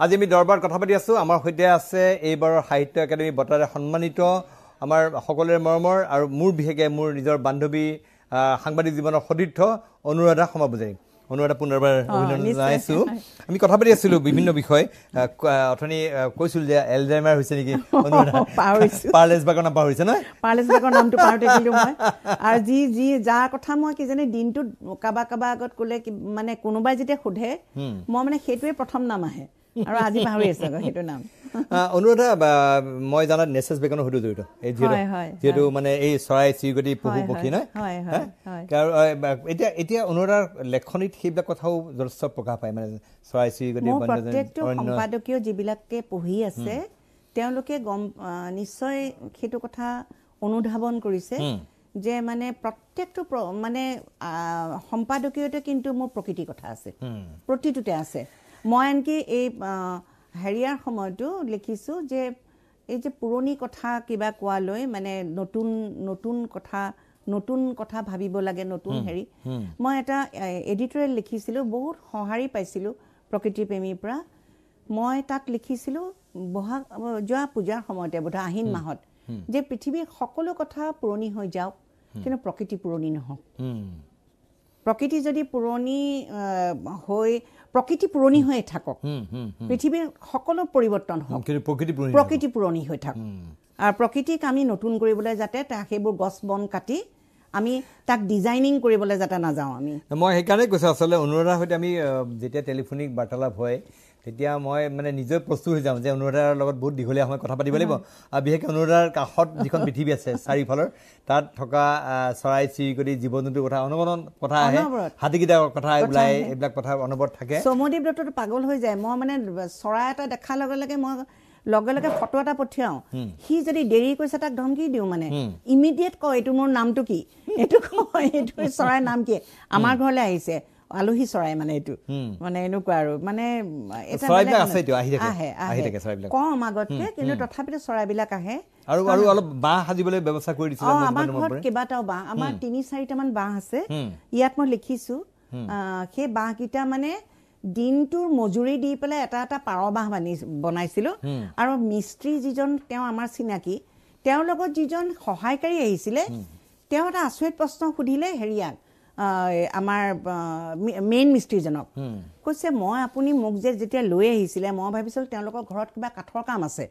আজি আমি দৰবাৰত কথা পাতি আছো। আমাৰ সৈতে আছে এইবাৰৰ সাহিত্য একাডেমী বঁটাৰে সন্মানিত আমাৰ সকলোৰে মৰমৰ আৰু মোৰ বিশেষকৈ মোৰ নিজৰ বান্ধৱী সাংবাদিক জীৱনৰ সতীৰ্থ অনুৰাধা সমাপূজাৰী অনুৰাধা পুনৰবাৰ অভিনন্দন। জনাইছো। আমি কথা পাতি আছিলো বিভিন্ন বিষয়। অথনি কৈছিলো যে এলজাইমাৰ হৈছে নেকি। পাৰ্লেছ বাগৰ নাম পাহৰিছে নহয়? পাৰ্লেছ বেগৰ নামটো পাৰ থাকিলো মই। আৰু যি যি যাৰ কথা মই কিজানি দিনটোত কাৰোবাৰ কাৰোবাৰ আগত ক'লে মানে কোনোবাই যেতিয়া সোধে মই মানে সেইটোৱে প্ৰথম নাম আহে। আৰু আজি পাহৰি আছো আকৌ সেইটো নাম। অনুৰাধা মই জানাত নেচেছ বেগনৰ সৈতে জড়িত এই যিহেতু মানে এই চৰাই চিৰিকটি পশু পক্ষী হয়, নহয়। আৰু, এতিয়া এতিয়া অনুৰাধাৰ লেখনিত সেইবিলাক কথাও যথেষ্ট প্ৰকাশ পায়। মানে চৰাই চিৰিকটি প্ৰত্যেকটো। সম্পাদকীয় যিবিলাকে পঢ়ি আছে তেওঁলোকে গম নিশ্চয় সেইটো কথা অনুধাৱন কৰিছে যে মানে প্ৰত্যেকটো প্ৰ- মানে সম্পাদকীয়তে কিন্তু মোৰ প্ৰকৃতিৰ কথা আছে। প্ৰতিটোতে আছে। মই আনকি এই হেৰিয়াৰ সময়তো লিখিছোঁ যে এই যে পুৰণি কথা কিবা কোৱালৈ মানে নতুন নতুন কথা নতুন কথা ভাবিব লাগে নতুন হেৰি। মই এটা এডিটৰিয়েল লিখিছিলোঁ বহুত সঁহাৰি পাইছিলোঁ প্ৰকৃতিপ্ৰেমীৰ পৰা। মই তাত লিখিছিলোঁ বহাগ যোৱা পূজাৰ সময়তে বোধহয় আহিন মাহত যে পৃথিৱীৰ সকলো কথা পুৰণি হৈ যাওক কিন্তু প্ৰকৃতি পুৰণি নহওক। প্ৰকৃতি যদি পুৰণি হৈ প্ৰকৃতি পুৰণি হৈয়ে থাকক। পৃথিৱীৰ সকলো পৰিৱৰ্তন হওক প্ৰকৃতি পুৰণি হৈ থাকক। আৰু প্ৰকৃতিক আমি নতুন কৰিবলৈ যাতে সেইবোৰ গছ বন কাটি আমি তাক ডিজাইনিং কৰিবলৈ যাতে নাযাওঁ আমি। মই সেইকাৰণে কৈছোঁ আচলতে অনুৰাধাৰ সৈতে আমি যেতিয়া টেলিফোনিক বাৰ্তালাপ হয় তেতিয়া মই মানে নিজে প্ৰস্তুত হৈ যাওঁ যে অনুৰাধাৰ লগত বহুত দীঘলীয়া সময় কথা পাতিব লাগিব। আৰু বিশেষকৈ অনুৰাধাৰ কাষত যিখন পৃথিৱী আছে চাৰিওফালৰ তাত থকা চৰাই চিৰিকটি জীৱ জন্তুৰ কথা অনুগণন কথা আহে। হাতীকেইটাৰ কথা ওলাই। এইবিলাক কথা অনবৰত থাকে। চমুদ্ৰীপ দত্তটো পাগল হৈ যায়। মই মানে চৰাই এটা দেখাৰ লগে লগে মই লগে লগে ফটো এটা পঠিয়াওঁ। সি যদি দেৰি কৰিছে তাক ধমকি দিওঁ মানে। ইমিডিয়েট কয় এইটো মোৰ নামটো কি? এইটো কয় এইটো চৰাইৰ নাম কি? আমাৰ ঘৰলৈ আহিছে। আলহী চৰাই মানে এইটো। মানে এনেকুৱা আৰু মানে আহি। কম আগতকে কিন্তু তথাপিতো চৰাইবিলাক আহে। আৰু আৰু অলপ বাঁহ সাজিবলৈ ব্যৱস্থা কৰি দিছিলে অ মোৰ আমাৰ যিমান মনত ঘৰত পৰে। কেইবাটাও বাঁহ আমাৰ তিনি চাৰিটামান বাঁহ আছে। ইয়াত মই লিখিছো সেই বাঁহকেইটা মানে দিনটোৰ মজুৰি দি পেলাই এটা এটা পাৰ বাঁহ বানি বনাইছিলো। আৰু মিস্ত্ৰী যিজন তেওঁ আমাৰ চিনাকি তেওঁৰ লগত যিজন সহায়কাৰী আহিছিলে তেওঁ এটা আচৰিত প্ৰশ্ন সুধিলে হেৰিয়াক আমাৰ মেইন মিস্ত্ৰীজনক। কৈছে মই আপুনি মোক যে যেতিয়া লৈ আহিছিলে মই ভাবিছিলোঁ তেওঁলোকৰ ঘৰত কিবা কাঠৰ কাম আছে।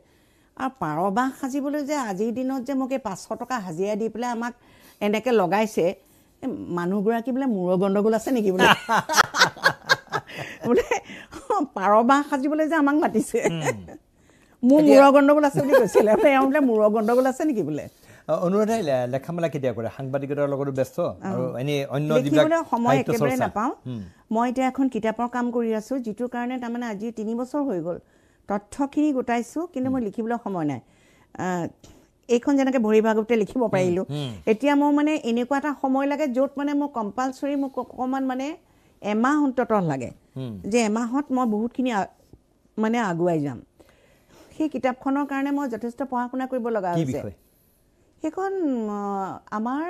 আৰু পাৰ বাঁহ সাজিবলৈ যে আজিৰ দিনত যে মোক এই পাঁচশ টকা হাজিৰা দি পেলাই আমাক এনেকৈ লগাইছে এই মানুহগৰাকী বোলে মূৰৰ গণ্ডগোল আছে নেকি বোলে? বোলে "অ, পাৰ বাঁহ সাজিবলৈ যে আমাক মাতিছে। মোৰ মূৰৰ গণ্ডগোল আছে বুলি কৈছিলে। বোলে এওঁ বোলে মূৰৰ গণ্ডগোল আছে নেকি বোলে? অনুৰাধাই লেখা মেলা কেতিয়া কৰে। সাংবাদিকতাৰ লগতো ব্যস্ত আৰু এনেই অন্য সময় একেবাৰে নাপাওঁ। মই এতিয়া এখন কিতাপৰ কাম কৰি আছোঁ যিটোৰ কাৰণে তাৰমানে আজি তিনি বছৰ হৈ গ'ল। তথ্যখিনি গোটাইছোঁ কিন্তু মই লিখিবলৈ সময় নাই। এইখন যেনেকৈ ভৰি ভাগতে লিখিব পাৰিলোঁ এতিয়া মোৰ মানে এনেকুৱা এটা সময় লাগে য'ত মানে মোৰ কম্পালচৰি মোক অকণমান মানে এমাহ অন্ততঃ লাগে। যে এমাহত মই বহুতখিনি মানে আগুৱাই যাম। সেই কিতাপখনৰ কাৰণে মই যথেষ্ট পঢ়া শুনা কৰিব লগা হৈছে। সেইখন আমাৰ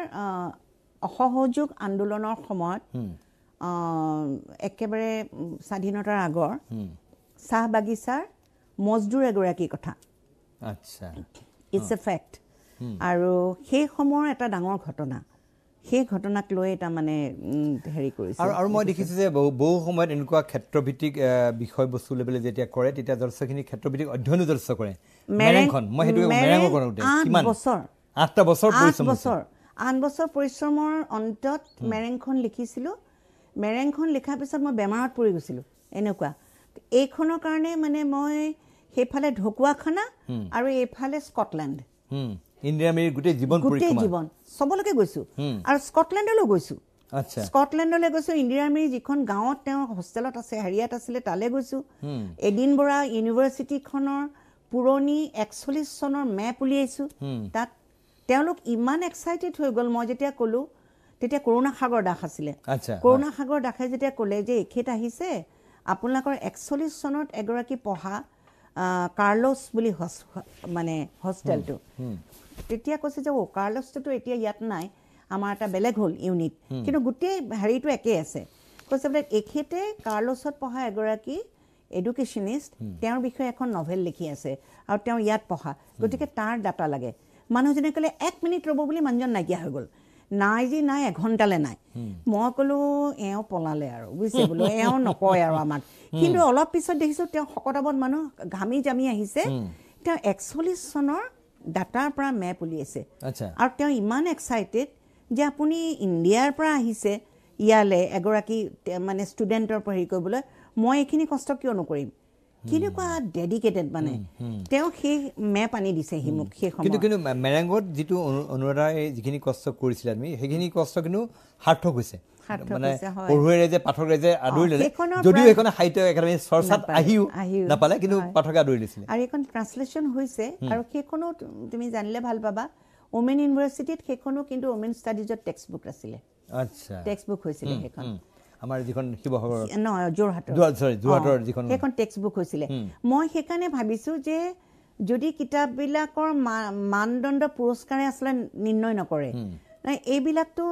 অসহযোগ আন্দোলনৰ সময়ত একেবাৰে স্বাধীনতাৰ আগৰ চাহ বাগিচাৰ মজদুৰ এগৰাকীৰ কথা। আচ্ছা। ইটছ এ ফেক্ট আৰু সেই সময়ৰ এটা ডাঙৰ ঘটনা। সেই ঘটনাক লৈ তাৰমানে উম, হেৰি কৰিছে। আৰু আৰু মই দেখিছোঁ যে বহু বহু সময়ত এনেকুৱা ক্ষেত্ৰভিত্তিক বিষয়বস্তু লৈ পেলাই যেতিয়া কৰে তেতিয়া যথেষ্টখিনি ক্ষেত্ৰভিত্তিক অধ্যয়নো যথেষ্ট কৰে। মেৰেং- মেৰেংখন মই সেইটো মেৰেং মেৰেঙৰ বছৰ। আঠটা বছৰ আঠ। বছৰ। আঠ বছৰ পৰিশ্ৰমৰ অন্তত মেৰেংখন লিখিছিলোঁ। মেৰেংখন লিখাৰ পিছত মই বেমাৰত পৰি গৈছিলোঁ এনেকুৱা। এইখনৰ কাৰণে মানে মই সেইফালে ঢকুৱাখানা আৰু এইফালে স্কটলেণ্ড। হুম, ইন্দিৰা মেৰিৰ গোটেই জীৱন গোটেই জীৱন। চবলৈকে গৈছোঁ। আৰু স্কটলেণ্ডলৈ গৈছোঁ। আচ্ছা। স্কটলেণ্ডলৈ গৈছোঁ। ইন্দিৰা মিৰি যিখন গাঁৱত তেওঁ হোষ্টেলত আছে হেৰিয়াত আছিলে তালৈ গৈছোঁ। এডিনবৰা ইউনিভাৰ্চিটিখনৰ পুৰণি একচল্লিছ চনৰ মেপ উলিয়াইছোঁ। তাত তেওঁলোক ইমান এক্সাইটেড হৈ গ'ল মই যেতিয়া ক'লোঁ তেতিয়া কৰোণা সাগৰ দাস আছিলে। কৰোণা সাগৰ দাসে যেতিয়া ক'লে যে এখেত আহিছে আপোনালোকৰ একচল্লিছ চনত এগৰাকী পঢ়া কাৰ্লছ বুলি মানে হোষ্টেলটো। তেতিয়া কৈছে যে অ' কাৰ্লছটোতো এতিয়া ইয়াত নাই আমাৰ এটা বেলেগ হ'ল ইউনিট। কিন্তু গোটেই হেৰিটো একেই আছে। কৈছে বোলে এখেতে কাৰ্লছত পঢ়া এগৰাকী এডুকেশ্যনিষ্ট তেওঁৰ বিষয়ে এখন নভেল লিখি আছে আৰু তেওঁ ইয়াত পঢ়া। গতিকে তাৰ ডাটা লাগে। মানুহজনে ক'লে এক মিনিট ৰ'ব বুলি মানুহজন নাইকিয়া হৈ গ'ল। নাই যি নাই এঘণ্টালৈ নাই। মই ক'লো এওঁ পলালে আৰু বুজিছে? বোলো এওঁ নকয় আৰু আমাক। কিন্তু অলপ পিছত দেখিছোঁ তেওঁ শকতাবত মানুহ ঘামি জামি আহিছে। তেওঁ একচল্লিছ চনৰ ডাটাৰ পৰা মেপ উলিয়াইছে। আৰু তেওঁ ইমান এক্সাইটেড যে আপুনি ইণ্ডিয়াৰ পৰা আহিছে ইয়ালৈ এগৰাকী মানে ষ্টুডেণ্টৰ পৰা হেৰি কৰিবলৈ মই এইখিনি কষ্ট কিয় নকৰিম? কেনেকুৱা ডেডিকেটেড মানে? তেওঁ সেই মেপ আনি দিছেহি মোক সেই কিন্তু কিন্তু মেৰেংগত যিটো অনু- অনুৰাধাই যিখিনি কষ্ট কৰিছিলে তুমি সেইখিনি কষ্ট কিন্তু সাৰ্থক হৈছে। সাৰ্থক মানে হৈছে, হয়। পঢ়ুৱৈ ৰাইজে পাঠক ৰাইজে আদৰি ল'লে সেইখনৰ যদিও পৰা- সেইখন সাহিত্য একাডেমী চৰ্চাত নাপালে, আহিও আহিও, নাপালে কিন্তু হয়। পাঠকে আদৰি লৈছিলে। আৰু এইখন ট্ৰান্সলেশ্যন হৈছে আৰু সেইখনো তু- তুমি জানিলে ভাল পাবা। ওমেন ইউনিভাৰ্চিটিত সেইখনো কিন্তু ওমেন ষ্টাডিজত টেক্সট বুক আছিলে। আচ্ছা। টেক্সট বুক হৈছিলে সেইখন। উম। আমাৰ যিখন শিৱসাগৰৰ নহয় যোৰহাটৰ। যিখন- সেইখন টেক্সট বুক হৈছিলে মই সেইকাৰণে ভাবিছোঁ যে যদি কিতাপবিলাকৰ মানদণ্ড পুৰস্কাৰে আচলতে নিৰ্ণয় নকৰে এইবিলাকতো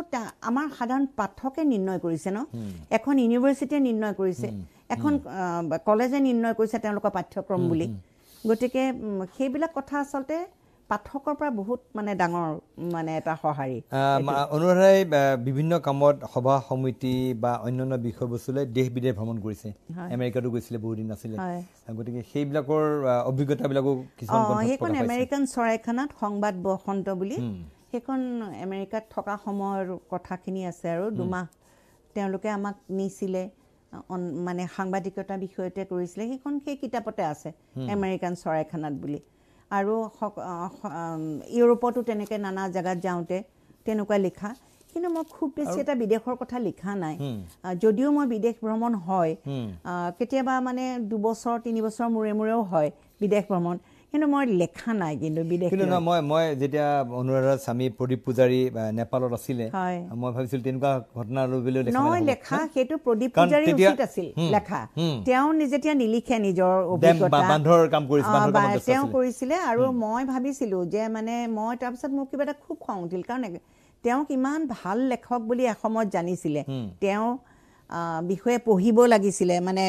আমাৰ সাধাৰণ পাঠকে নিৰ্ণয় কৰিছে ন? এখন ইউনিভাৰ্চিটিয়ে নিৰ্ণয় কৰিছে এখন কলেজে নিৰ্ণয় কৰিছে তেওঁলোকৰ পাঠ্যক্ৰম বুলি। গতিকে সেইবিলাক কথা আচলতে পাঠকৰ পৰা বহুত মানে ডাঙৰ মানে এটা সঁহাৰি। অনুৰাধাই বিভিন্ন কামত সভা সমিতি বা অন্যান্য বিষয়বস্তুলৈ দেশ বিদেশ ভ্ৰমণ কৰিছে। আমেৰিকাতো গৈছিলে বহুদিন আছিলে। গতিকে সেইবিলাকৰ অভিজ্ঞতাবিলাকো সেইখন। আমেৰিকান চৰাইখানাত সংবাদ বসন্ত বুলি। সেইখন আমেৰিকাত থকা সময়ৰ কথাখিনি আছে আৰু। দুমাহ তেওঁলোকে আমাক নিছিলে মানে সাংবাদিকতা বিষয়তে কৰিছিলে। সেইখন সেই কিতাপতে আছে আমেৰিকান চৰাইখানাত বুলি। আৰু ইউৰোপতো তেনেকৈ নানা জেগাত যাওঁতে তেনেকুৱা লিখা। কিন্তু মই খুব বেছি এটা বিদেশৰ কথা লিখা নাই। যদিও মই বিদেশ ভ্ৰমণ হয় কেতিয়াবা মানে দুবছৰ তিনিবছৰ মূৰে মূৰেও হয় বিদেশ ভ্ৰমণ। কিন্তু মই লেখা নাই কিন্তু বিদেশ কিন্তু নহয় মই মই যেতিয়া অনুৰাধাৰ স্বামী প্ৰদীপ পূজাৰী নেপালত আছিলে। মই ভাবিছিলো তেনেকুৱা ঘটনা ৰূপেলৈ লেখা নহয়। লেখা সেইটো প্ৰদীপ তেতিয়া- উচিত আছিল লেখা। তেওঁ যেতিয়া নিলিখে নিজৰ বান্ধৰ কাম তেওঁ। কৰিছিলে আৰু মই ভাবিছিলো যে মানে মই তাৰপিছত মোক কিবা এটা খুব খং উঠিল। কাৰণ তেওঁক ইমান ভাল লেখক বুলি এসময়ত জানিছিলে। তেওঁ বিষয়ে পঢ়িব লাগিছিলে মানে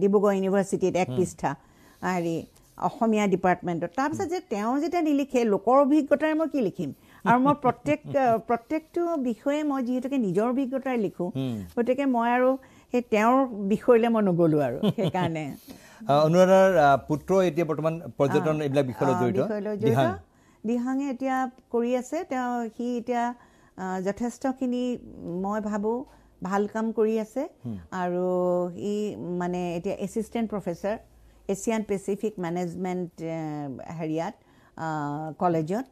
ডিব্ৰুগড় ইউনিভাৰ্চিটিত এক পৃষ্ঠা হেৰি। অসমীয়া ডিপাৰ্টমেণ্টত তাৰপিছত যে তেওঁ যেতিয়া নিলিখে লোকৰ অভিজ্ঞতাৰে মই কি লিখিম? আৰু মই প্ৰত্যেক প্ৰত্যেকটো বিষয়ে মই যিহেতুকে নিজৰ অভিজ্ঞতাৰে লিখোঁ গতিকে মই আৰু সেই তেওঁৰ বিষয়লৈ মই নগ'লোঁ আৰু সেইকাৰণে। অনুৰাধাৰ পুত্ৰ এতিয়া বৰ্তমান পৰ্যটন এইবিলাক বিষয়লৈ জড়িত। দিহাঙে এতিয়া কৰি আছে। তেওঁ সি এতিয়া যথেষ্টখিনি মই ভাবোঁ ভাল কাম কৰি আছে। আৰু ই মানে এতিয়া assistant professor Asian Pacific management হেৰিয়াত কলেজত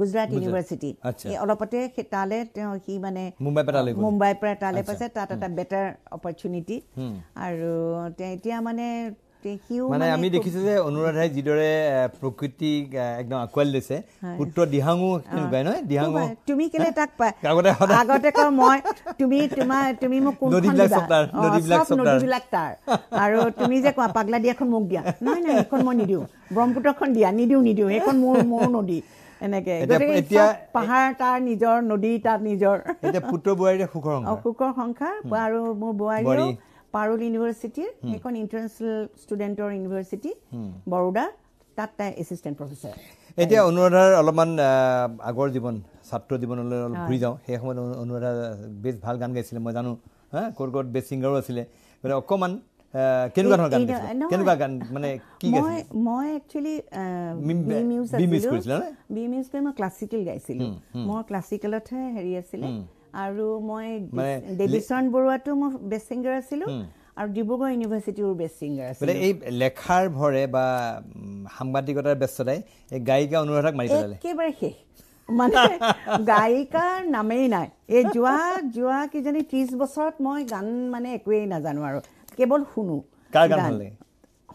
গুজৰাট ইউনিভাৰ্চিটি অলপতে তালৈ তেওঁ সি মানে মুম্বাইৰ পৰা তালৈ পাইছে তাত এটা বেটাৰ অপৰচুনিটি আৰু এতিয়া মানে মানে আমি দেখিছো যে অনুৰাধাই যিদৰে প্ৰকৃতিক একদম আঁকোৱালি লৈছে পুত্ৰ দিহাঙো তেনেকুৱাই নহয়? দিহাঙো। তুমি কেলে তাক আগতে আগতে কওঁ মই তুমি তোমাৰ তুমি মোক নদীবিলাক তাৰ, তাৰ। তাৰ। আৰু তুমি যে কোৱা পাগলা দিয়াখন মোক দিয়া। নহয় নহয় সেইখন মই নিদিওঁ। ব্ৰহ্মপুত্ৰখন দিয়া নিদিওঁ নিদিওঁ। সেইখন মোৰ মোৰ নদী। এনেকে। এতিয়া- পাহাৰ তাৰ নিজৰ নদী তাত নিজৰ। এতিয়া পুত্ৰ বোৱাৰীৰে সুখৰ সংসাৰ। আৰু মোৰ বোৱাৰী। পাৰুল ইউনিভাৰ্চিটিৰ সেইখন ইণ্টাৰনেশ্যনেল ষ্টুডেণ্টৰ ইউনিভাৰ্চিটি বৰোদা তাত তাই এছিষ্টেণ্ট প্ৰফেচাৰ এতিয়া অনুৰাধাৰ অলপমান আগৰ জীৱন ছাত্ৰ জীৱনলৈ অলপ ঘূৰি যাওঁ। সেই সময়ত অনু- অনুৰাধা বেছ ভাল গান গাইছিলে মই জানো হা? ক'ত ক'ত বেষ্ট ছিংগাৰো আছিলে। গতিকে অকণমান আহ, কেনেকুৱা ধৰণৰ গান এই- গাইছিলে? নহয়, কেনেকুৱা গান মানে কি মই গাইছিলে? মই একচুৱেলি মি- বি মিউজ বি মিউজ কৰিছিলা নে? বি মিউজ কৰি মই ক্লাছিকেল গাইছিলোঁ। মই ক্লাছিকেলতহে হেৰি আছিলে। আৰু মই দেৱীচৰণ বৰুৱাটো মই বেষ্ট ছিংগাৰ আছিলোঁ আৰু ডিব্ৰুগড় ইউনিভাৰ্চিটিৰো বেষ্ট ছিংগাৰ আছিলোঁ। এই লেখাৰ ভৰে বা সাংবাদিকতাৰ ব্যস্ততাই এই গায়িকা অনুৰাধাক মাৰি পেলালে। একেবাৰে শেষ। মানে গায়িকাৰ নামেই নাই। এই যোৱা যোৱা কিজানি ত্ৰিছ বছৰত মই গান মানে একোৱেই নাজানো আৰু। কেৱল শুনো?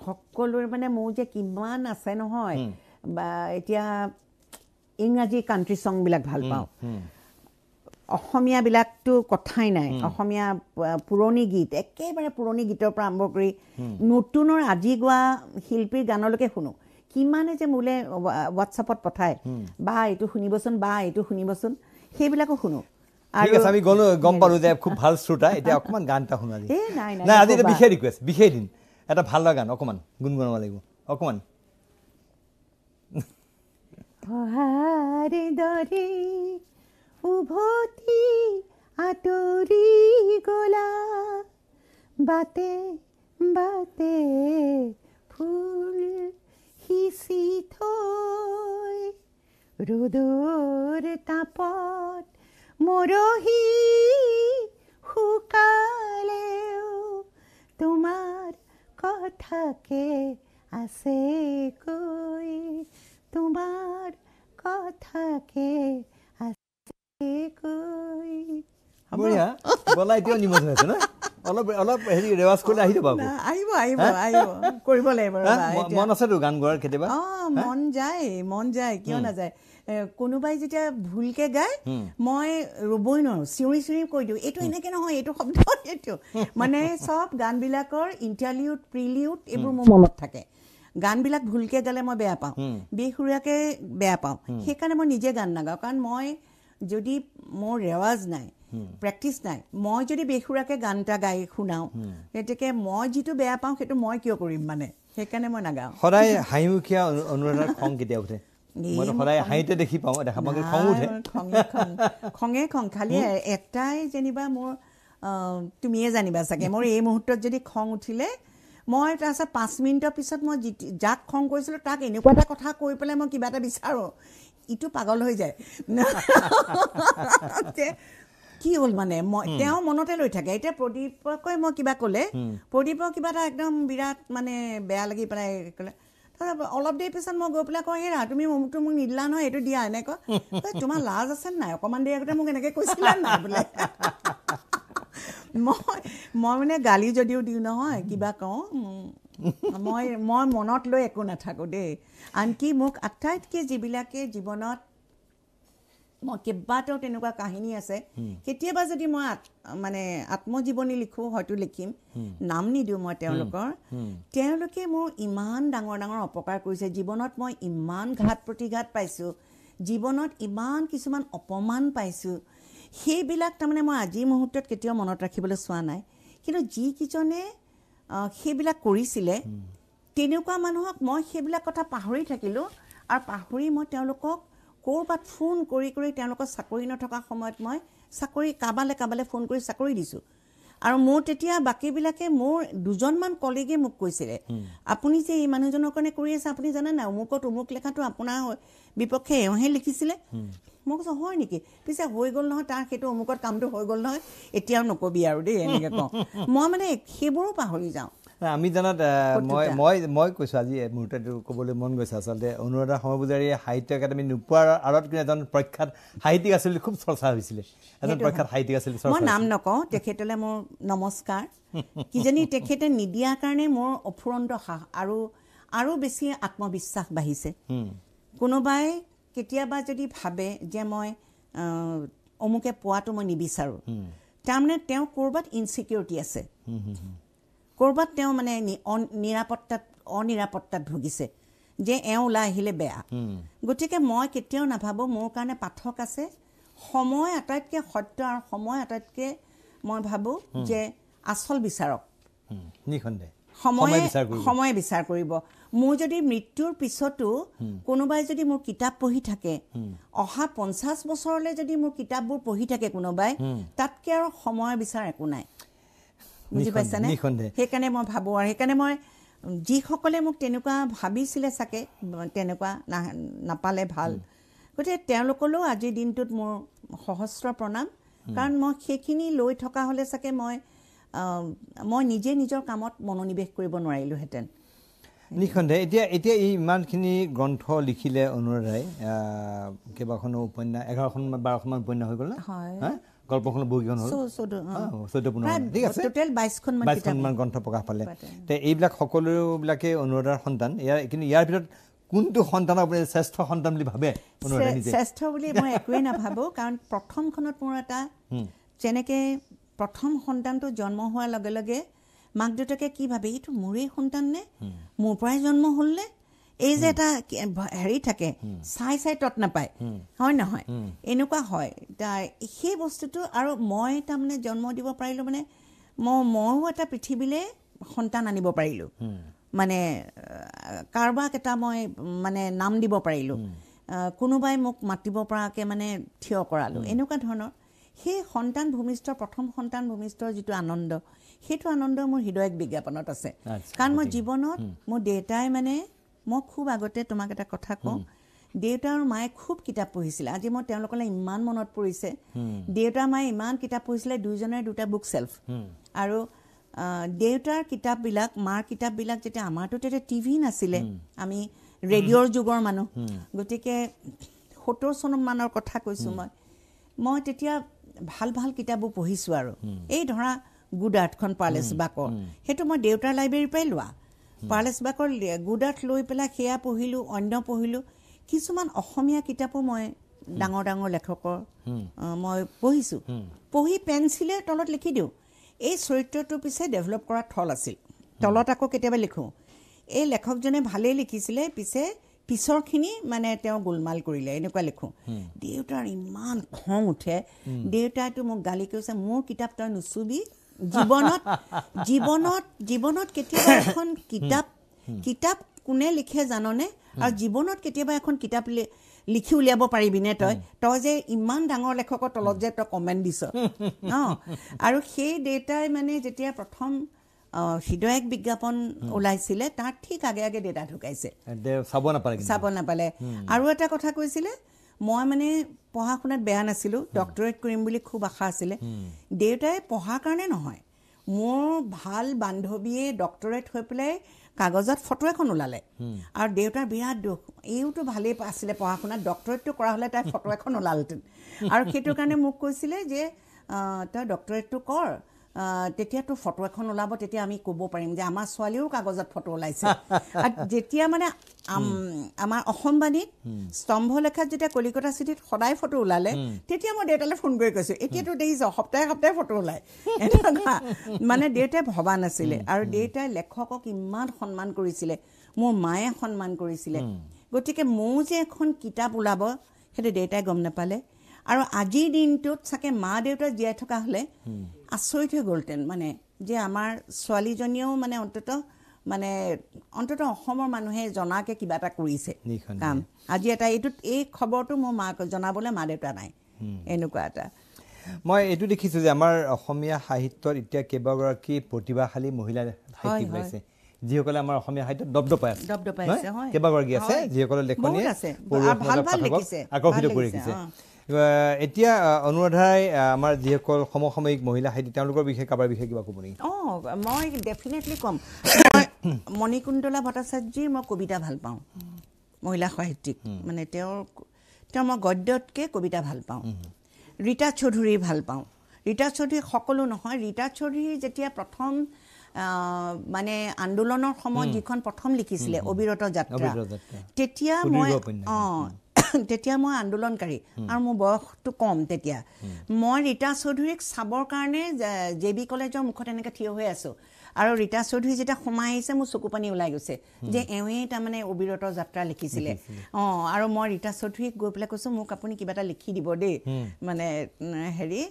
সকলোৰে মানে মোৰ যে কিমান আছে নহয় বা এতিয়া ইংৰাজী কাণ্ট্ৰি ছংবিলাক ভাল পাওঁ। অসমীয়াবিলাকতো কথাই নাই। অসমীয়া পুৰণি গীত একেবাৰে পুৰণি গীতৰ পৰা আৰম্ভ কৰি নতুনৰ আজি গোৱা শিল্পীৰ গানলৈকে শুনো। কিমানে যে মোলৈ হোৱাটছআপত পঠায় বা এইটো শুনিবচোন বা এইটো শুনিবচোন সেইবিলাকো শুনো। ঠিক আছে আমি গ'লো গম পালো যে খুব ভাল শ্ৰোতা। এতিয়া অকণমান গান এটা শুনো আজি। এই নাই, নাই, নাই আজি এটা নকবা। বিশেষ ৰিকুৱেষ্ট বিশেষ দিন। এটা ভাল লগা গান অকণমান গুণগুণাব লাগিব। অকণমান। অহাৰে দৰে উভতি আঁতৰি গলা। বাটে বাটে ফুল সিঁচি থৈ ৰ'দৰ তাপত মৰহি শুকালেও তোমাৰ কথাকে আছে কৈ তোমাৰ কথাকে বঢ়িয়া। গলা এতিয়াও নিমজ হৈ আছে ন? অলপ অলপ হেৰি ৰেৱাজ কৰিলে আহি যাব আকৌ আহিব আহিব আহিব। কৰিব লাগিব হা? ৰ'বা ম- এতিয়া। মন আছেতো গান গোৱাৰ কেতিয়াবা। অ মন যায় মন যায় কিয় নাযায়? এ, কোনোবাই যেতিয়া ভুলকে গায় মই ৰ'বই নোৱাৰো চিঞৰি চিঞৰি কৈ দিওঁ এইটো এনেকে নহয় এইটো শব্দ এইটো মানে চব গানবিলাকৰ ইণ্টাৰলিউড প্ৰিলিউড এইবোৰ মোৰ মনত থাকে। গানবিলাক ভুলকে গালে মই বেয়া পাওঁ। বেসুৰীয়াকে বেয়া পাওঁ। সেইকাৰণে মই নিজে গান নাগাওঁ। কাৰণ মই যদি মোৰ ৰেৱাজ নাই প্ৰেক্টিচ নাই মই যদি বেসুৰাকে গান এটা গাই শুনাওঁ গতিকে মই যিটো বেয়া পাওঁ সেইটো মই কিয় কৰিম মানে? সেইকাৰণে মই নাগাওঁ। সদায় হাঁহিমুখীয়া অনু- অনুৰাধাৰ খং কেতিয়া উঠে? এই মইতো মোৰ সদায় খং- হাঁহিতে দেখি পাওঁ দেখা পাওঁ কিন্তু খং উঠে। নাই, খঙে খং খালি এটাই যেনিবা মোৰ তুমিয়ে জানিবা চাগে মোৰ এই মুহূৰ্তত যদি খং উঠিলে মই তাৰপিছত পাঁচ মিনিটৰ পিছত মই যাক খং কৰিছিলোঁ তাক এনেকুৱা এটা কথা কৈ পেলাই মই কিবা এটা বিচাৰোঁ। ইটো পাগল হৈ যায়। কি হ'ল মানে? মই তেওঁ মনতে লৈ থাকে। এতিয়া প্ৰদীপকৈ মই কিবা ক'লে প্ৰদীপৰ কিবা এটা একদম বিৰাট মানে বেয়া লাগি পেলাই ক'লে অলপ দেৰি পিছত মই গৈ পেলাই কওঁ হেৰা তুমি অমুকটো মোক নিদিলা নহয় এইটো দিয়া এনেকৈ "ঐ, তোমাৰ লাজ আছে নাই? অকণমান দেৰি আগতে মোক এনেকৈ কৈছিলা নাই বোলে? মই মই মানে গালি যদিও দিওঁ নহয় কিবা কওঁ মই মই মনত লৈ একো নাথাকোঁ দেই। আনকি মোক আটাইতকৈ যিবিলাকে জীৱনত মই কেইবাটাও তেনেকুৱা কাহিনী আছে কেতিয়াবা যদি মই মানে আত্মজীৱনী লিখোঁ হয়তো লিখিম। নাম নিদিওঁ মই তেওঁলোকৰ। তেওঁলোকে মোৰ ইমান ডাঙৰ ডাঙৰ অপকাৰ কৰিছে। জীৱনত মই ইমান ঘাত প্ৰতিঘাত পাইছোঁ। জীৱনত ইমান কিছুমান অপমান পাইছোঁ। সেইবিলাক তাৰমানে মই আজিৰ মুহূৰ্তত কেতিয়াও মনত ৰাখিবলৈ চোৱা নাই। কিন্তু যিকেইজনে সেইবিলাক কৰিছিলে। তেনেকুৱা মানুহক মই সেইবিলাক কথা পাহৰি থাকিলোঁ আৰু পাহৰি মই তেওঁলোকক ক'ৰবাত ফোন কৰি কৰি তেওঁলোকৰ চাকৰি নথকা সময়ত মই চাকৰি কাবালে কাবালে ফোন কৰি চাকৰি দিছোঁ। আৰু মোৰ তেতিয়া বাকীবিলাকে মোৰ দুজনমান কলিগে মোক কৈছিলে আপুনি যে এই মানুহজনৰ কাৰণে কৰি আছে আপুনি জানে নাই? অমুকত অমুক লেখাটো আপোনাৰ বিপক্ষে এওঁহে লিখিছিলে। মই কৈছোঁ হয় নেকি? পিছে হৈ গ'ল নহয় তাৰ সেইটো অমুকত কামটো হৈ গ'ল নহয় এতিয়াও নকবি আৰু দেই এনেকৈ কওঁ। মই মানে সেইবোৰো পাহৰি যাওঁ। আমি জনাত মই। মই মই কৈছোঁ আজি এইটো ক'বলৈ মন গৈছে আচলতে। অনুৰাধা সমপূজাৰীয়ে সাহিত্য একাডেমী নোপোৱাৰ আঁৰত কিন্তু এজন প্ৰখ্যাত সাহিত্যিক আছিল খুব চৰ্চা হৈছিলে। এজন প্ৰখ্যাত সাহিত্যিক আছিল মই নাম। নকওঁ তেখেতলৈ মোৰ নমস্কাৰ। কিজানি তেখেতে নিদিয়াৰ কাৰণে মোৰ অফুৰন্ত সাহ আৰু আৰু বেছি আত্মবিশ্বাস বাঢ়িছে। কোনোবাই কেতিয়াবা যদি ভাবে যে মই অমুকে পোৱাটো মই নিবিচাৰোঁ তাৰমানে তেওঁ ক'ৰবাত ইনচিকিউৰিটি আছে। ক'ৰবাত তেওঁ মানে নিৰাপত্তাত অনিৰাপত্তাত ভুগিছে যে এওঁ ওলাই আহিলে বেয়া। গতিকে মই কেতিয়াও নাভাবোঁ মোৰ কাৰণে পাঠক আছে। সময় আটাইতকৈ সত্য আৰু সময় আটাইতকৈ মই ভাবোঁ যে আচল বিচাৰক। সময়ে সময় বিচাৰ কৰিব। সময়ে বিচাৰ কৰিব। মোৰ যদি মৃত্যুৰ পিছতো কোনোবাই যদি মোৰ কিতাপ পঢ়ি থাকে অহা পঞ্চাছ বছৰলৈ যদি মোৰ কিতাপবোৰ পঢ়ি থাকে কোনোবাই তাতকৈ আৰু সময়ৰ বিচাৰ একো নাই। বুজি পাইছানে। সেইকাৰণে মই ভাবোঁ আৰু সেইকাৰণে মই যিসকলে মোক তেনেকুৱা ভাবিছিলে চাগে তেনেকুৱা নাপালে ভাল। গতিকে তেওঁলোকলৈও আজিৰ দিনটোত মোৰ সহস্ৰ প্ৰণাম। কাৰণ মই সেইখিনি লৈ থকা হ'লে চাগে মই মই নিজে নিজৰ কামত মনোনিৱেশ কৰিব নোৱাৰিলোহেঁতেন। নিঃসন্দেহে এতিয়া এতিয়া এই ইমানখিনি গ্ৰন্থ লিখিলে অনুৰাধাই কেইবাখনো উপন্যাস এঘাৰখন বাৰখনমান উপন্যাস হৈ গ'ল হয়। হা? গল্পখনৰ বহুকেইখন হ'ল? চৌধ্য- পোন্ধৰ ঠিক আছে? বাইছখনমান গ্ৰন্থ প্ৰকাশ পালে। তে এইবিলাক সকলোবিলাকে অনুৰাধাৰ সন্তান। ইয়াৰ কিন্তু ইয়াৰ ভিতৰত কোনটো সন্তানক আপুনি শ্ৰেষ্ঠ সন্তান বুলি ভাবে? শ্ৰেষ্ঠ বুলি মই একোৱেই নাভাবোঁ কাৰণ প্ৰথমখনত মোৰ এটা যেনেকৈ প্ৰথম সন্তানটো জন্ম হোৱাৰ লগে লগে মাক দেউতাকে কি ভাবে এইটো মোৰেই সন্তান নে? মোৰ পৰাই জন্ম হ'ল নে? এই যে এটা হেৰি থাকে চাই চাই তত নাপায়। হয় নহয়? এনেকুৱা হয়। সেই বস্তুটো আৰু মই তাৰমানে জন্ম দিব পাৰিলোঁ মানে মই ময়ো এটা পৃথিৱীলৈ সন্তান আনিব পাৰিলোঁ। মানে কাৰোবাক এটা মই মানে নাম দিব পাৰিলোঁ। কোনোবাই মোক মাতিব পৰাকৈ মানে থিয় কৰালোঁ। এনেকুৱা ধৰণৰ। সেই সন্তান ভূমিষ্ঠৰ প্ৰথম সন্তান ভূমিষ্ঠৰ যিটো আনন্দ সেইটো আনন্দ মোৰ হৃদয়ক বিজ্ঞাপনত আছে। কাৰণ মই জীৱনত মোৰ দেউতাই মানে মই খুব আগতে তোমাক এটা কথা কওঁ। দেউতা আৰু মায়ে খুব কিতাপ পঢ়িছিলে। আজি মই তেওঁলোকলৈ ইমান মনত পৰিছে। দেউতা মায়ে ইমান কিতাপ পঢ়িছিলে দুইজনৰে দুটা বুক চেল্ফ আৰু দেউতাৰ কিতাপবিলাক মাৰ কিতাপবিলাক যেতিয়া আমাৰতো তেতিয়া টিভি নাছিলে আমি ৰেডিঅ'ৰ যুগৰ মানুহ। গতিকে সত্তৰ চন মানৰ কথা কৈছোঁ মই। মই তেতিয়া ভাল ভাল কিতাপবোৰ পঢ়িছোঁ আৰু। এই ধৰা গুড আৰ্থখন পাৰ্লেছ বাকৰ। সেইটো মই দেউতাৰ লাইব্ৰেৰীৰ পৰাই লোৱা। পাৰ্লেছ বাকৰ লে- গুড আৰ্থ লৈ পেলাই সেয়া পঢ়িলোঁ অন্য পঢ়িলোঁ। কিছুমান অসমীয়া কিতাপো মই ডাঙৰ ডাঙৰ লেখকৰ মই পঢ়িছোঁ। পঢ়ি পেঞ্চিলেৰ তলত লিখি দিওঁ। এই চৰিত্ৰটো পিছে ডেভেলপ কৰা থল আছিল। তলত আকৌ কেতিয়াবা লিখোঁ। এই লেখকজনে ভালেই লিখিছিলে পিছে পিছৰখিনি মানে তেওঁ গোলমাল কৰিলে এনেকুৱা লিখোঁ। দেউতাৰ ইমান খং উঠে। দেউতাইতো মোক গালি কৰিছে মোৰ কিতাপ তই নুচুবি জীৱনত জীৱনত জীৱনত কেতিয়াবা এখন কিতাপ কিতাপ কোনে লিখে জাননে? আৰু জীৱনত কেতিয়াবা এখন কিতাপ লিখি উলিয়াব পাৰিবিনে তই? তই যে ইমান ডাঙৰ লেখকৰ তলত যে তই কমেণ্ট দিছ। অঁ আৰু সেই দেউতাই মানে যেতিয়া প্ৰথম হৃদয়ক বিজ্ঞাপন ওলাইছিলে তাৰ ঠিক আগে আগে দেউতা ঢুকাইছে। চাব নাপালে আৰু এটা কথা কৈছিলে মই মানে পঢ়া শুনাত বেয়া নাছিলোঁ ডক্টৰেট কৰিম বুলি খুব আশা আছিলে। দেউতাই পঢ়াৰ কাৰণে নহয় মোৰ ভাল বান্ধৱীয়ে ডক্টৰেট হৈ পেলাই কাগজত ফটো এখন ওলালে। আৰু দেউতাৰ বিৰাট দুখ এইওতো ভালেই আছিলে পঢ়া শুনাত ডক্টৰেটটো কৰা হ'লে তাই ফটো এখন ওলালহেঁতেন। আৰু সেইটো কাৰণে মোক কৈছিলে যে তই ডক্টৰেটটো কৰ আহ, তেতিয়া তোৰ ফটো এখন ওলাব তেতিয়া আমি ক'ব পাৰিম যে আমাৰ ছোৱালীও কাগজত ফটো ওলাইছে। যেতিয়া মানে আম- আমাৰ অসমবাণীত স্তম্ভ লেখাত যেতিয়া কলিকতা চিটিত সদায় ফটো ওলালে তেতিয়া মই দেউতালৈ ফোন কৰি কৈছোঁ এতিয়াতো দেখিছ সপ্তাহে সপ্তাহে ফটো ওলায়। এনেকুৱা। মানে দেউতাই ভবা নাছিলে আৰু দেউতাই লেখকক ইমান সন্মান কৰিছিলে মোৰ মায়ে সন্মান কৰিছিলে। গতিকে ময়ো যে এখন কিতাপ ওলাব সেইটো দেউতাই গম নাপালে। আৰু আজিৰ দিনটোত চাগে মা দেউতা জীয়াই থকা হ'লে আচৰিত হৈ গ'লহেঁতেন। মানে যে আমাৰ ছোৱালীজনীয়েও মানে অন্তত মানে অন্তত অসমৰ মানুহে জনাকে কিবা এটা কৰিছে। কাম। আজি এটা এইটোত এই খবৰটো মোৰ মাক জনাবলৈ মা দেউতা নাই। এনেকুৱা এটা। মই এইটো দেখিছোঁ যে আমাৰ অসমীয়া সাহিত্যত এতিয়া কেইবাগৰাকী প্ৰতিভাশালী মহিলা সাহিত্যিক হয়। ওলাইছে যিসকলে আমাৰ অসমীয়া সাহিত্যত দপদপাই আছে। কেইবাগৰাকী আছে। যিসকলে লেখনীয়ে। আকৰ্ষিত কৰি ৰাখিছে। এতিয়া অনুৰাধাই আমাৰ যিসকল সমসাময়িক মহিলা সাহিত্যিক তেওঁলোকৰ বিষয়ে কাৰোবাৰ বিষয়ে কিবা ক'ব নেকি? অঁ মই ডেফিনেটলি ক'ম। মই মণিকুন্তলা ভট্টাচাৰ্যীৰ মই কবিতা ভাল পাওঁ মহিলা সাহিত্যিক। মানে তেওঁৰ তেওঁৰ মই গদ্যতকৈ কবিতা ভাল পাওঁ। ৰীতা চৌধুৰী ভাল পাওঁ। ৰীতা চৌধুৰী সকলো নহয় ৰীতা চৌধুৰী যেতিয়া প্ৰথম মানে আন্দোলনৰ সময়ত যিখন প্ৰথম লিখিছিলে অবিৰত যাত্ৰা। তেতিয়া মই। অঁ তেতিয়া মই আন্দোলনকাৰী আৰু মোৰ বয়সটো কম তেতিয়া। মই ৰীতা চৌধুৰীক চাবৰ কাৰণে জে বি কলেজৰ মুখত এনেকৈ থিয় হৈ আছোঁ। আৰু ৰীতা চৌধুৰী যেতিয়া সোমাই আহিছে মোৰ চকু পানী ওলাই গৈছে। যে এওঁৱেই তাৰমানে অবিৰত যাত্ৰা লিখিছিলে। অঁ আৰু মই ৰীতা চৌধুৰীক গৈ পেলাই কৈছোঁ মোক আপুনি কিবা এটা লিখি দিব দেই। মানে হেৰি।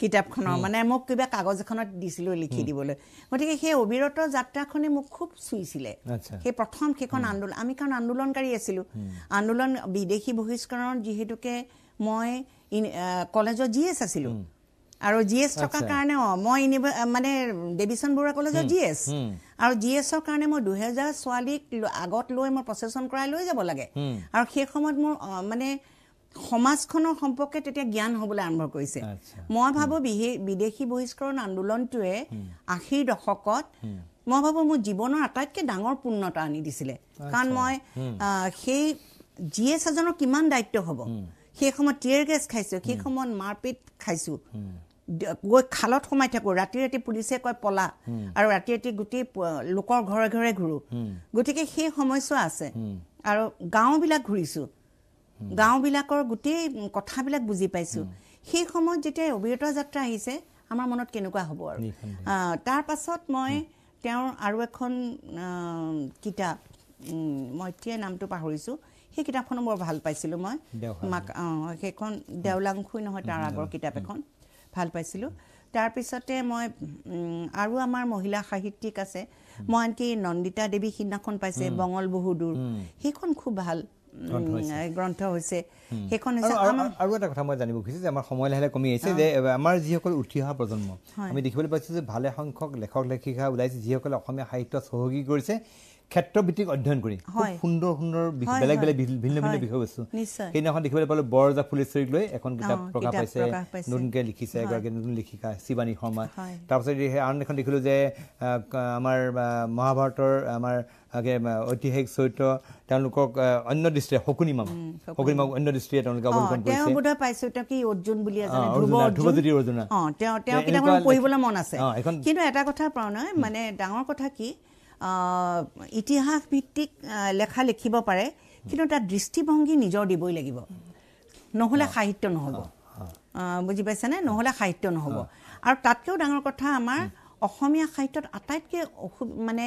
কিতাপখনৰ। মানে মোক কিবা কাগজ এখনত দিছিলোঁ লিখি দিবলৈ। গতিকে সেই অবিৰত যাত্ৰাখনে মোক খুব চুইছিলে। সেই প্ৰথম সেইখন আন্দোলন আমি কাৰণ আন্দোলনকাৰী আছিলোঁ। আন্দোলন বিদেশী বহিষ্কৰণ যিহেতুকে মই কলেজত জি এছ আছিলোঁ আৰু জি এছ থকাৰ। কাৰণে অঁ মই মানে দেৱীচন্দ বৰুৱা কলেজত জি এছ আৰু জি এছৰ কাৰণে মই দুহেজাৰ ছোৱালীক আগত লৈ মই প্ৰচেছন কৰাই লৈ যাব লাগে। আৰু সেই সময়ত মোৰ মানে সমাজখনৰ সম্পৰ্কে তেতিয়া জ্ঞান হ'বলৈ আৰম্ভ কৰিছে। মই ভাবোঁ বিদেশী বহিষ্কৰণ আন্দোলনটোৱে আশীৰ দশকত মই ভাবোঁ মোৰ জীৱনৰ আটাইতকৈ ডাঙৰ পূৰ্ণতা আনি দিছিলে। কাৰণ মই সেই জি এছ এজনৰ কিমান দায়িত্ব হ'ব সেই সময়ত টিয়েৰ গেছ খাইছোঁ সেই সময়ত মাৰপিট খাইছোঁ। গৈ খালত সোমাই থাকোঁ ৰাতি ৰাতি পুলিচে কয় পলা আৰু ৰাতি ৰাতি গোটেই লোকৰ ঘৰে ঘৰে ঘূৰোঁ। গতিকে সেই সময়ছোৱা আছে। আৰু গাঁওবিলাক ঘূৰিছোঁ। গাঁওবিলাকৰ গোটেই কথাবিলাক বুজি পাইছোঁ। সেই সময়ত যেতিয়া অবিৰত যাত্ৰা আহিছে আমাৰ মনত কেনেকুৱা হ'ব আৰু। তাৰ পাছত মই তেওঁৰ আৰু এখন কিতাপ মই এতিয়াই নামটো পাহৰিছোঁ। সেই কিতাপখনো বৰ ভাল পাইছিলোঁ মই। মাক অঁ সেইখন দেওলাংখুই নহয় তাৰ আগৰ কিতাপ এখন ভাল পাইছিলোঁ। তাৰপিছতে মই আৰু আমাৰ মহিলা সাহিত্যিক আছে। মই আনকি নন্দিতা দেৱী সিদিনাখন পাইছে বঙল বহুদূৰ সেইখন খুব ভাল গ্ৰন্থ হৈছে। সেইখন হৈছে আৰু- এটা কথা মই জানিব খুজিছোঁ যে আমাৰ সময় লাহে লাহে কমি আহিছে যে আমাৰ যিসকল উঠি অহা প্ৰজন্ম আমি দেখিবলৈ পাইছোঁ যে ভালে সংখ্যক লেখক লেখিকা ওলাইছে যিসকলে অসমীয়া সাহিত্যত চহকী কৰিছে। ক্ষেত্ৰভিত্তিক অধ্যয়ন কৰি। সুন্দৰ সুন্দৰ বেলেগ। বেলেগ ভিন্ন ভিন্ন বিষয়বস্তু। সেইদিনাখন দেখিবলৈ পালোঁ বৰজা ফুলেশ্বৰীক লৈ এখন কিতাপ প্ৰকাশ পাইছে। নতুনকৈ লিখিছে এগৰাকী নতুন লিখিকা শিৱানী শৰ্মা। তাৰপিছত আন এখন দেখিলোঁ যে আমাৰ মহাভাৰতৰ আমাৰ ঐতিহাসিক চৰিত্ৰ তেওঁলোকক অন্য দৃষ্টিৰে শকুনি মামা শকুনি মামা অন্য দৃষ্টিৰে তেওঁলোকে অ, অৱলোকন তেওঁ কৰিছে বোধহয় পাইছো তেওঁ কি অৰ্জুন বুলি এজনে অ, ধ্ৰুৱ অৰ্জুনা, অৰ্জুন ধ্ৰুৱজ্যোতি অৰ্জুনা। অ তেওঁ তেওঁ এ- কিতাপখন এনেকুৱা পঢ়িবলৈ লেখি- মন আছে অ, এখন- কিন্তু এটা কথা প্ৰণয় মানে ডাঙৰ কথা কি ইতিহাস ভিত্তিক লেখা লিখিব পাৰে কিন্তু তাত দৃষ্টিভংগী নিজৰ দিবই লাগিব। নহ'লে সাহিত্য নহ'ব। বুজি পাইছেনে? নহ'লে সাহিত্য নহ'ব। আৰু তাতকৈও ডাঙৰ কথা আমাৰ অসমীয়া সাহিত্যত আটাইতকৈ অসু মানে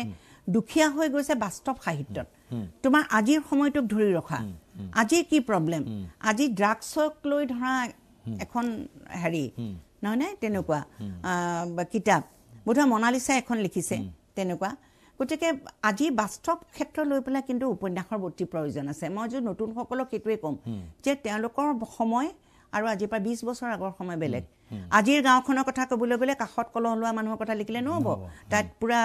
দুখীয়া হৈ গৈছে বাস্তৱ সাহিত্যত। তোমাৰ আজিৰ সময়টোক ধৰি ৰখা। আজিৰ কি প্ৰব্লেম আজি ড্ৰাগছক লৈ ধৰা এখন হেৰি নহয়নে? তেনেকুৱা। কিতাপ। বোধহয় মনালিচা এখন লিখিছে। তেনেকুৱা। গতিকে আজি বাস্তৱ ক্ষেত্ৰ লৈ পেলাই কিন্তু উপন্যাসৰ অতি প্ৰয়োজন আছে। মই যদি নতুনসকলক সেইটোৱে ক'ম যে তেওঁলোকৰ সময় আৰু আজিৰ পৰা বিছ বছৰ আগৰ সময় বেলেগ। আজিৰ গাঁওখনৰ কথা ক'বলৈ গ'লে কাষত কলহ লোৱা মানুহৰ কথা লিখিলে নহ'ব। তাত পূৰা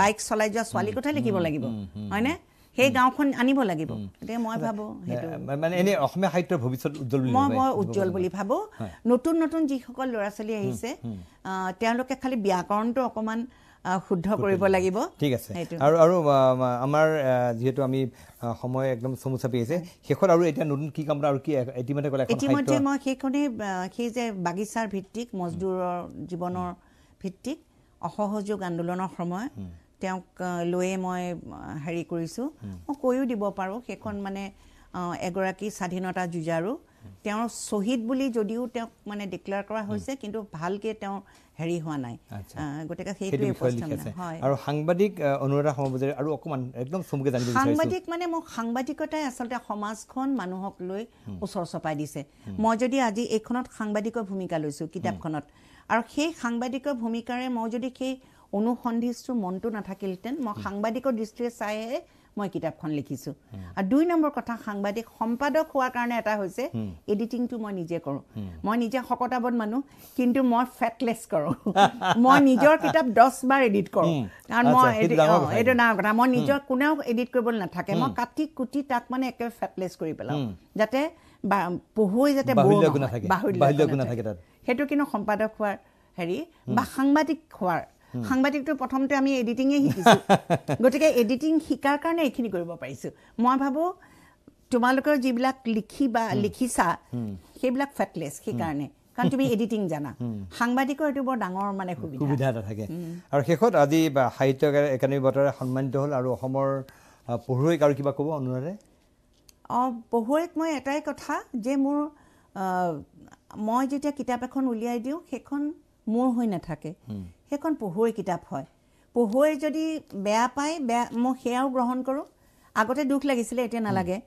বাইক চলাই যোৱা ছোৱালীৰ কথা লিখিব লাগিব। হয়নে? সেই গাঁওখন আনিব লাগিব। গতিকে মই ভাবোঁ সেইটো মা- মানে এনেই অসমীয়া সাহিত্যৰ ভৱিষ্যত উজ্জ্বল বুলি মই? মই উজ্জ্বল বুলি ভাবোঁ। নতুন নতুন যিসকল ল'ৰা ছোৱালী আহিছে আহ, তেওঁলোকে খালি ব্যাকৰণটো অকণমান শুদ্ধ কৰিব লাগিব। ঠিক আছে। আৰু আৰু আমাৰ যিহেতু আমি সময় একদম চমু চাপি আহিছে শেষত আৰু এতিয়া নতুন কি কাম আৰু কি ইতিমধ্যে ক'লে ইতিমধ্যে মই সেইখনেই সেই যে বাগিচাৰ ভিত্তিক মজদুৰৰ জীৱনৰ ভিত্তিক অসহযোগ আন্দোলনৰ সময় তেওঁক লৈয়ে মই হেৰি কৰিছোঁ। মই কৈও দিব পাৰোঁ সেইখন মানে এগৰাকী স্বাধীনতা যুঁজাৰু। তেওঁৰ শ্বহীদ বুলি যদিও তেওঁক মানে ডিক্লেয়াৰ কৰা হৈছে কিন্তু ভালকৈ তেওঁৰ হেৰি হোৱা নাই। গতিকে সেইটো সেইটোৱে আৰু সাংবাদিক অনুৰাধা সমবুজাৰী আৰু অকণমান একদম চমুকে জানিব সাংবাদিক মানে মোক সাংবাদিকতাই আচলতে সমাজখন মানুহক লৈ ওচৰ চপাই দিছে। মই যদি আজি এইখনত সাংবাদিকৰ ভূমিকা লৈছোঁ কিতাপখনত আৰু সেই সাংবাদিকৰ ভূমিকাৰে মই যদি সেই অনুসন্ধিষ্টৰ মনটো নাথাকিলহেঁতেন মই সাংবাদিকৰ দৃষ্টিৰে চাইহে মই কিতাপখন লিখিছোঁ। আৰু দুই নম্বৰ কথা সাংবাদিক সম্পাদক হোৱাৰ কাৰণে এটা হৈছে এডিটিংটো মই নিজে কৰোঁ। মই নিজে শকতাৱত মানুহ কিন্তু মই ফেটলেছ কৰোঁ। মই নিজৰ কিতাপ দহ বাৰ এডিট কৰোঁ। কাৰণ মই এইটো ডাঙৰ কথা। মই নিজৰ কোনেও এডিট কৰিবলৈ নাথাকে। মই কাটি কুটি তাক মানে একেবাৰে ফেটলেছ কৰি পেলাওঁ। যাতে পঢ়ুৱৈ যাতে। সেইটো কিন্তু সম্পাদক হোৱাৰ হেৰি বা সাংবাদিক হোৱাৰ সাংবাদিকটো প্ৰথমতে আমি এডিটিঙে শিকিছোঁ। গতিকে এডিটিং শিকাৰ কাৰণে এইখিনি কৰিব পাৰিছোঁ। মই ভাবোঁ তোমালোকৰ যিবিলাক লিখিবা লিখিছা সেইবিলাক ফেটলেছ সেইকাৰণে কাৰণ। তুমি এডিটিং জানা। সাংবাদিকৰ এইটো বৰ ডাঙৰ মানে সুবিধা। এটা থাকে আৰু শেষত আজি বা সাহিত্য একা- একাডেমী বঁটাৰে সন্মানিত হ'ল আৰু অসমৰ পঢ়ুৱৈক আৰু কিবা ক'ব অনুৰাধে? অঁ পঢ়ুৱৈক মই এটাই কথা যে মোৰ মই যেতিয়া কিতাপ এখন উলিয়াই দিওঁ সেইখন মোৰ হৈ নাথাকে। সেইখন পঢ়ুৱৈ কিতাপ হয়। পঢ়ুৱৈ যদি বেয়া পায় বেয়া মই সেয়াও গ্ৰহণ কৰোঁ। আগতে দুখ লাগিছিলে এতিয়া নালাগে।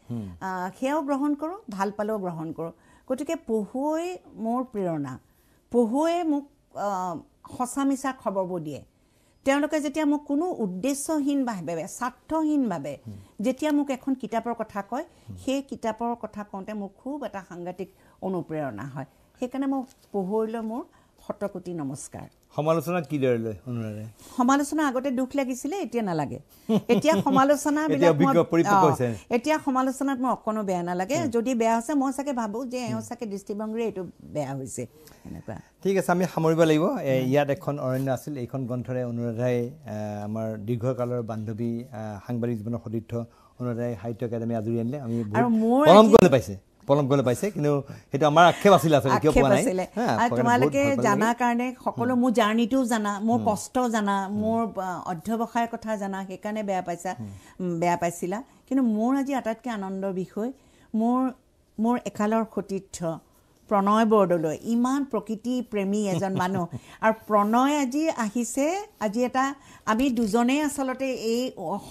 সেয়াও গ্ৰহণ কৰোঁ ভাল পালেও গ্ৰহণ কৰোঁ। গতিকে পঢ়ুৱৈ মোৰ প্ৰেৰণা। পঢ়ুৱৈয়ে মোক সঁচা মিছা খবৰবোৰ দিয়ে। তেওঁলোকে যেতিয়া মোক কোনো উদ্দেশ্যহীনভাৱে স্বাৰ্থহীনভাৱে যেতিয়া মোক এখন কিতাপৰ কথা কয় সেই কিতাপৰ কথা কওঁতে মোৰ খুব এটা সাংঘাতিক অনুপ্ৰেৰণা হয়। সেইকাৰণে মই পঢ়ুৱৈলৈ মোৰ শতকোটি নমস্কাৰ। সমালোচনা কিদৰে লয় অনুৰাধে সমালোচনা আগতে দুখ লাগিছিলে এতিয়া নালাগে। এতিয়া সমালোচনা এতিয়া সমালোচনাত মোৰ অকণো বেয়া নালাগে। যদি বেয়া হৈছে মই চাগে ভাবোঁ যে এওঁ চাগে দৃষ্টিভংগীৰে এইটো বেয়া হৈছে এনেকুৱা। ঠিক আছে আমি সামৰিব লাগিব। ইয়াত এখন অৰণ্য আছিল। এইখন গ্ৰন্থৰে অনুৰাধাই আমাৰ দীৰ্ঘকালৰ বান্ধৱী সাংবাদিক জীৱনৰ সতীৰ্থ অনুৰাধাই সাহিত্য একাডেমী আজৰি আনিলে। আমি পাইছে। পলম কৰিবলৈ পাইছে কিন্তু সেইটো আমাৰ আক্ষেপ আছিলে আচলতে কিয় পোৱা নাই? আৰু তোমালোকে জানাৰ লাগে। কাৰণে সকলো মোৰ জাৰ্ণিটোও জানা মোৰ কষ্ট জানা মোৰ অধ্যৱসায়ৰ কথা জানা সেইকাৰণে বেয়া পাইছা বেয়া পাইছিলা। কিন্তু মোৰ আজি আটাইতকৈ আনন্দৰ বিষয় মোৰ মোৰ একালৰ সতীৰ্থ প্ৰণয় বৰদলৈ ইমান প্ৰকৃতি প্ৰেমী এজন মানুহ। আৰু প্ৰণয় আজি আহিছে আজি এটা আমি দুজনেই আচলতে এই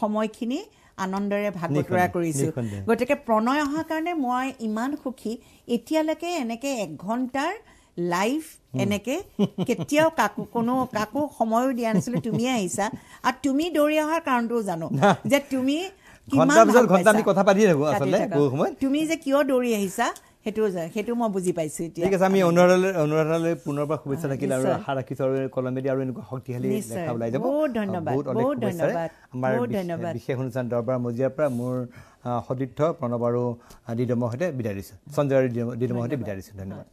সময়খিনি আনন্দৰে ভাগ বতৰা কৰিছোঁ। গতিকে প্ৰণয় অহাৰ কাৰণে মই ইমান সুখী। এতিয়ালৈকে এনেকৈ এক ঘণ্টাৰ লাইভ এনেকে কেতিয়াও কাকো কোনো কাকো সময়ো দিয়া নাছিলো তুমিয়ে আহিছা। আৰু তুমি দৌৰি অহাৰ কাৰণটোও জানো যে তুমি তুমি যে কিয় দৌৰি আহিছা সেইটো সেইটো মই বুজি পাইছো এতিয়া। ঠিক আছে আমি অনুৰাধালৈ অনুৰাধালৈ পুনৰবাৰ শুভেচ্ছা থাকিল আৰু। আশা ৰাখিছোঁ আৰু কলমেদি আৰু এনেকুৱা শক্তিশালী। লেখা ওলাই যাব। বহুত ধন্যবাদ, বহুত ধন্যবাদ, আমাৰ ধন্যবাদ। বিশেষ অনুষ্ঠান দৰবাৰ মজিয়াৰ পৰা মোৰ সতীৰ্থ প্ৰণৱ আৰু দিদমৰ সৈতে বিদায় দিছোঁ। সঞ্জয় আৰু দিদমৰ সৈতে বিদায় দিছোঁ। ধন্যবাদ।